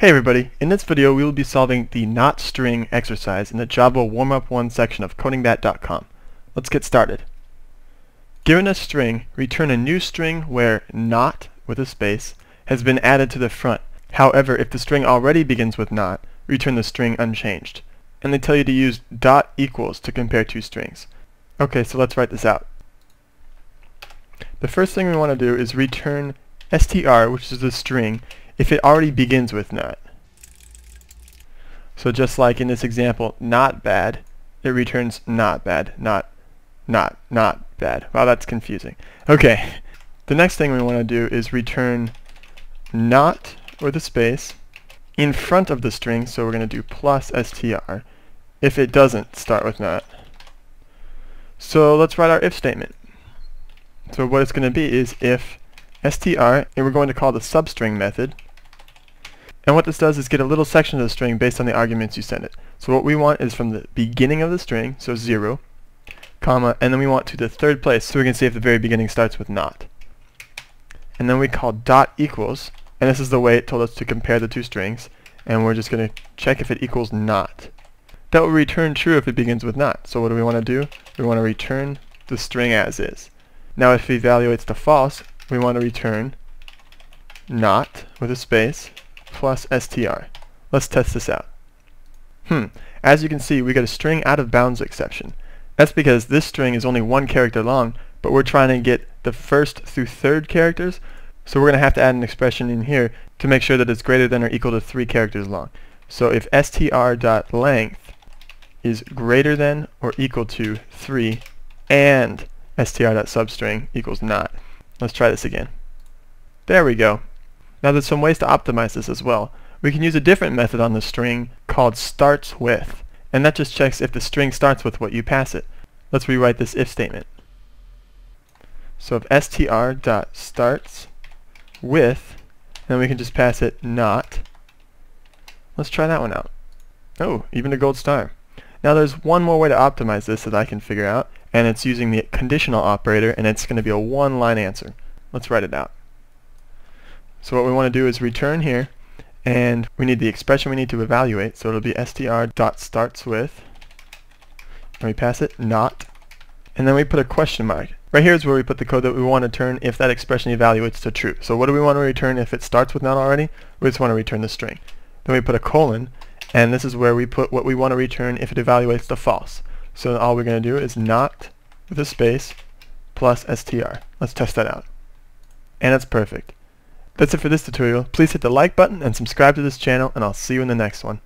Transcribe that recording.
Hey everybody, in this video we will be solving the not string exercise in the Java Warm-Up 1 section of codingbat.com. Let's get started. Given a string, return a new string where not, with a space, has been added to the front. However, if the string already begins with not, return the string unchanged. And they tell you to use dot equals to compare two strings. Okay, so let's write this out. The first thing we want to do is return str, which is the string, if it already begins with not. So just like in this example, not bad, it returns not bad, not, not, not bad. Wow, that's confusing. Okay, the next thing we want to do is return not with a space in front of the string, so we're going to do plus str if it doesn't start with not. So let's write our if statement. So what it's going to be is if str, and we're going to call the substring method, and what this does is get a little section of the string based on the arguments you send it. So what we want is from the beginning of the string, so 0, comma, and then we want to the third place, so we can see if the very beginning starts with not. And then we call dot equals, and this is the way it told us to compare the two strings, and we're just going to check if it equals not. That will return true if it begins with not. So what do we want to do? We want to return the string as is. Now if it evaluates to false, we want to return not with a space plus str. Let's test this out. Hmm, as you can see we get a string out of bounds exception. That's because this string is only one character long, but we're trying to get the first through third characters, so we're going to have to add an expression in here to make sure that it's greater than or equal to three characters long. So if str.length is greater than or equal to 3 and str.substring equals not. Let's try this again. There we go. Now there's some ways to optimize this as well. We can use a different method on the string called starts with, and that just checks if the string starts with what you pass it. Let's rewrite this if statement. So if str.starts with, then we can just pass it not. Let's try that one out. Oh, even a gold star. Now there's one more way to optimize this that I can figure out, and it's using the conditional operator, and it's going to be a one-line answer. Let's write it out. So what we want to do is return here, and we need the expression we need to evaluate, so it'll be str.starts with, and we pass it not, and then we put a question mark. Right here is where we put the code that we want to turn if that expression evaluates to true. So what do we want to return if it starts with not already? We just want to return the string. Then we put a colon, and this is where we put what we want to return if it evaluates to false. So all we're going to do is not with a space plus str. Let's test that out. And it's perfect. That's it for this tutorial. Please hit the like button and subscribe to this channel and I'll see you in the next one.